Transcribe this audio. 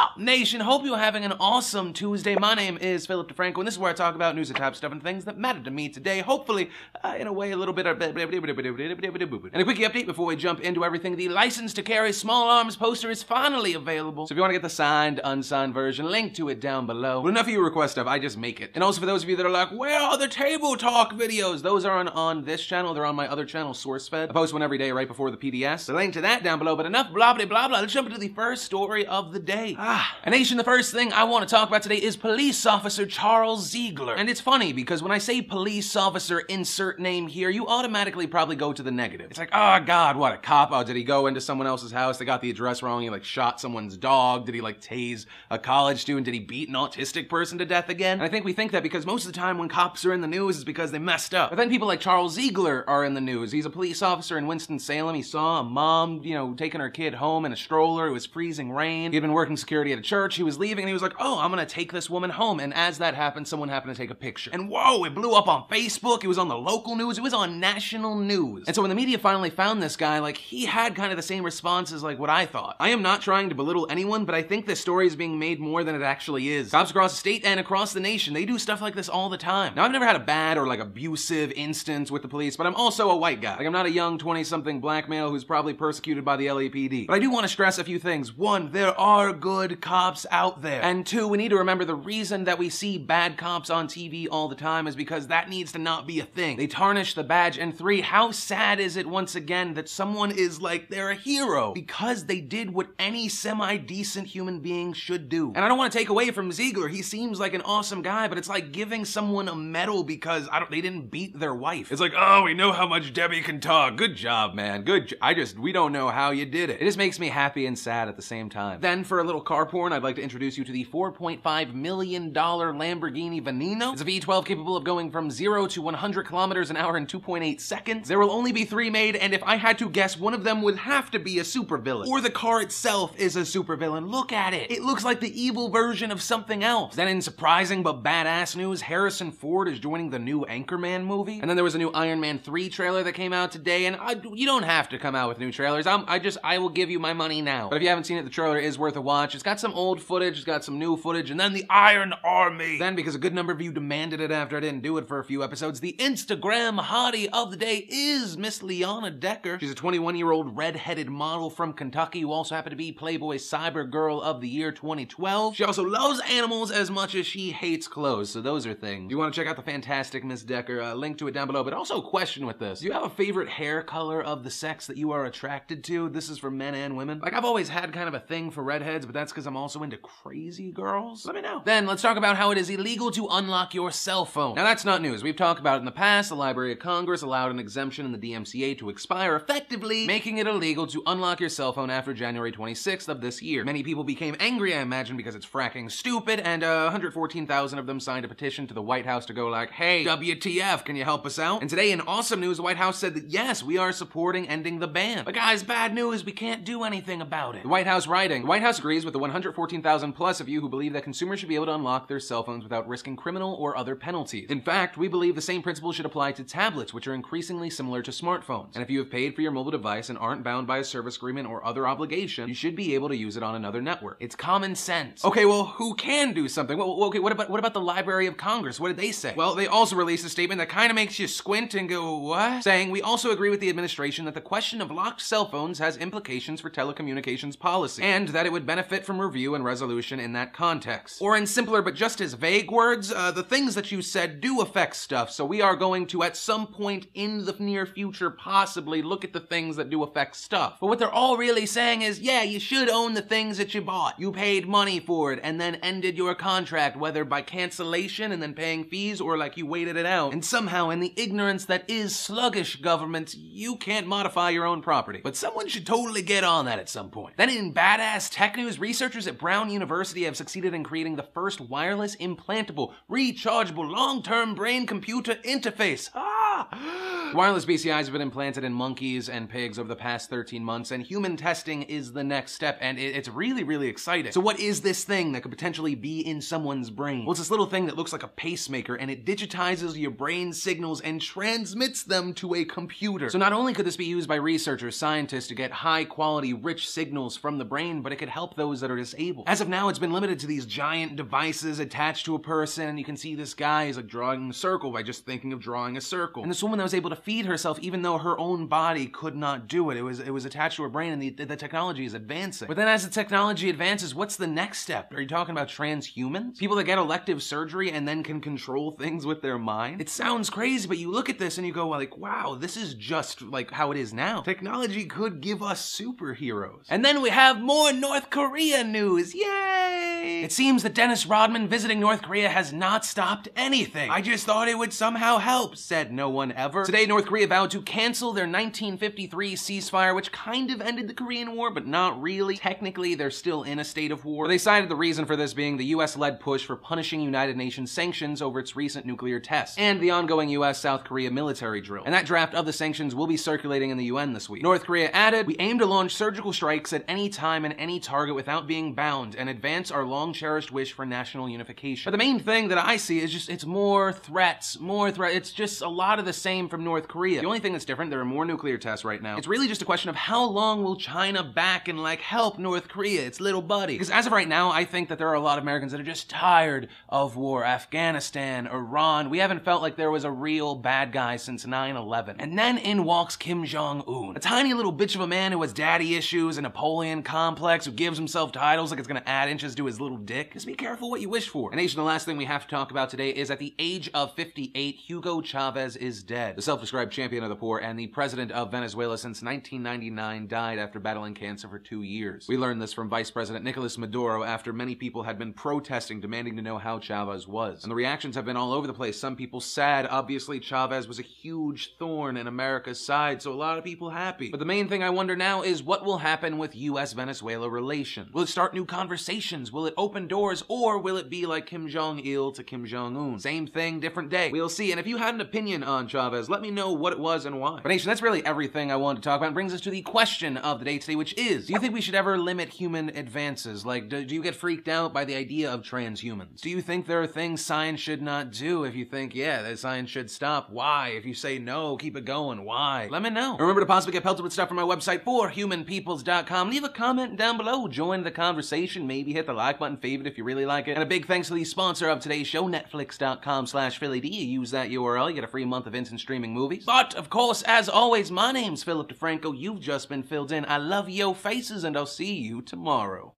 up nation? Hope you're having an awesome Tuesday. My name is Philip DeFranco, and this is where I talk about news and type stuff and things that matter to me today. Hopefully, uh, in a way, a little bit of. And a quickie update before we jump into everything the license to carry small arms poster is finally available. So if you want to get the signed, unsigned version, link to it down below. But enough of you request stuff, I just make it. And also for those of you that are like, where are the table talk videos? Those are on, on this channel, they're on my other channel, SourceFed. I post one every day right before the PDS. The link to that down below. But enough blah blah blah blah. Let's jump into the first story of the day. Ah, a nation, the first thing I want to talk about today is police officer Charles Ziegler. And it's funny because when I say police officer insert name here, you automatically probably go to the negative. It's like, oh god, what a cop. Oh, did he go into someone else's house? They got the address wrong. He like shot someone's dog. Did he like tase a college student? Did he beat an autistic person to death again? And I think we think that because most of the time when cops are in the news is because they messed up. But then people like Charles Ziegler are in the news. He's a police officer in Winston-Salem. He saw a mom, you know, taking her kid home in a stroller. It was freezing rain. He'd been working security at a church. He was leaving and he was like, oh, I'm gonna take this woman home. And as that happened, someone happened to take a picture. And whoa, it blew up on Facebook. It was on the local news. It was on national news. And so when the media finally found this guy, like he had kind of the same response as like what I thought. I am not trying to belittle anyone, but I think this story is being made more than it actually is. Cops across the state and across the nation, they do stuff like this all the time. Now I've never had a bad or like abusive instance with the police, but I'm also a white guy. Like I'm not a young 20-something black male who's probably persecuted by the LAPD. But I do want to stress a few things. One, there are good cops out there. And two, we need to remember the reason that we see bad cops on TV all the time is because that needs to not be a thing. They tarnish the badge. And three, how sad is it once again that someone is like they're a hero because they did what any semi-decent human being should do. And I don't want to take away from Ziegler. He seems like an awesome guy, but it's like giving someone a medal because I don't they didn't beat their wife. It's like, "Oh, we know how much Debbie can talk. Good job, man. Good. Jo- I just we don't know how you did it." It just makes me happy and sad at the same time. Then for a little car porn, I'd like to introduce you to the 4.5 million dollar Lamborghini Veneno. It's a V12 capable of going from 0 to 100 kilometers an hour in 2.8 seconds. There will only be 3 made and if I had to guess, one of them would have to be a supervillain. Or the car itself is a supervillain. Look at it. It looks like the evil version of something else. Then in surprising but badass news, Harrison Ford is joining the new Anchorman movie. And then there was a new Iron Man 3 trailer that came out today and I, you don't have to come out with new trailers. I'm, I just I will give you my money now. But if you haven't seen it, the trailer is worth a watch. It's got some old footage, it's got some new footage, and then the Iron Army. Then because a good number of you demanded it after I didn't do it for a few episodes, the Instagram hottie of the day is Miss Liana Decker. She's a 21-year-old red-headed model from Kentucky who also happened to be Playboy Cyber Girl of the Year 2012. She also loves animals as much as she hates clothes, so those are things. You want to check out the fantastic Miss Decker, uh, link to it down below. But also question with this. Do you have a favorite hair color of the sex that you are attracted to? This is for men and women. Like I've always had kind of a thing for redheads, but that's because I'm also into crazy girls. Let me know. Then let's talk about how it is illegal to unlock your cell phone. Now that's not news. We've talked about it in the past. The Library of Congress allowed an exemption in the DMCA to expire, effectively making it illegal to unlock your cell phone after January 26th of this year. Many people became angry, I imagine, because it's fracking stupid, and uh, 114,000 of them signed a petition to the White House to go like, hey, WTF, can you help us out? And today in awesome news, the White House said that yes, we are supporting ending the ban. But guys, bad news, we can't do anything about it. The White House writing, the White House agrees with the 114,000 plus of you who believe that consumers should be able to unlock their cell phones without risking criminal or other penalties. In fact, we believe the same principle should apply to tablets, which are increasingly similar to smartphones. And if you have paid for your mobile device and aren't bound by a service agreement or other obligation, you should be able to use it on another network. It's common sense. Okay, well, who can do something? Well, okay, what about what about the Library of Congress? What did they say? Well, they also released a statement that kind of makes you squint and go, what? Saying, we also agree with the administration that the question of locked cell phones has implications for telecommunications policy, and that it would benefit from review and resolution in that context. Or in simpler but just as vague words, uh, the things that you said do affect stuff, so we are going to, at some point in the near future, possibly look at the things that do affect stuff. But what they're all really saying is, yeah, you should own the things that you bought. You paid money for it and then ended your contract, whether by cancellation and then paying fees or like you waited it out. And somehow, in the ignorance that is sluggish government, you can't modify your own property. But someone should totally get on that at some point. Then in badass tech news, researchers at Brown University have succeeded in creating the first wireless implantable, rechargeable, long-term brain-computer interface. Ah! Wireless BCIs have been implanted in monkeys and pigs over the past 13 months, and human testing is the next step, and it's really, really exciting. So what is this thing that could potentially be in someone's brain? Well, it's this little thing that looks like a pacemaker, and it digitizes your brain signals and transmits them to a computer. So not only could this be used by researchers, scientists to get high quality, rich signals from the brain, but it could help those that are disabled. As of now, it's been limited to these giant devices attached to a person, and you can see this guy is like drawing a circle by just thinking of drawing a circle. And this woman was able to feed herself even though her own body could not do it. It was it was attached to her brain, and the, the technology is advancing. But then as the technology advances, what's the next step? Are you talking about transhumans? People that get elective surgery and then can control things with their mind? It sounds crazy, but you look at this and you go like, wow, this is just like how it is now. Technology could give us superheroes. And then we have more North Korea news. Yay! It seems that Dennis Rodman visiting North Korea has not stopped anything. I just thought it would somehow help, said no one ever. Today, North Korea vowed to cancel their 1953 ceasefire, which kind of ended the Korean War, but not really. Technically, they're still in a state of war. They cited the reason for this being the US-led push for punishing United Nations sanctions over its recent nuclear tests, and the ongoing US-South Korea military drill. And that draft of the sanctions will be circulating in the UN this week. North Korea added, we aim to launch surgical strikes at any time and any target without being bound and advance our long-cherished wish for national unification. But the main thing that I see is just, it's more threats, more threats. It's just a lot of the same from North Korea. The only thing that's different, there are more nuclear tests right now. It's really just a question of how long will China back and like help North Korea, its little buddy. Because as of right now, I think that there are a lot of Americans that are just tired of war. Afghanistan, Iran. We haven't felt like there was a real bad guy since 9-11. And then in walks Kim Jong-un. A tiny little bitch of a man who has daddy issues, a Napoleon complex, who gives himself titles like it's gonna add inches to his little dick. Just be careful what you wish for. And nation, the last thing we have to talk about today is at the age of 58, Hugo Chavez is dead. The self-described champion of the poor and the president of Venezuela since 1999 died after battling cancer for two years. We learned this from Vice President Nicolas Maduro after many people had been protesting, demanding to know how Chavez was. And the reactions have been all over the place. Some people sad. Obviously, Chavez was a huge thorn in America's side, so a lot of people happy. But the main thing I wonder now is what will happen with U.S.-Venezuela relations? Will it start new conversations? Will it open doors? Or will it be like Kim Jong-il to Kim Jong-un? Same thing, different day. We'll see. And if you had an opinion on Chavez, let me know what it was and why. But nation, that's really everything I wanted to talk about. It brings us to the question of the day today, which is, do you think we should ever limit human advances? Like, do, do you get freaked out by the idea of transhumans? Do you think there are things science should not do? If you think, yeah, that science should stop, why? If you say no, keep it going, why? Let me know. Remember to possibly get pelted with stuff from my website, forhumanpeoples.com. Leave a comment down below, join the conversation, maybe hit the like button, favorite if you really like it. And a big thanks to the sponsor of today's show, netflix.com slash philly D. You use that URL, you get a free month of instant streaming movies. But, of course, as always, my name's Philip DeFranco. You've just been filled in. I love yo faces, and I'll see you tomorrow.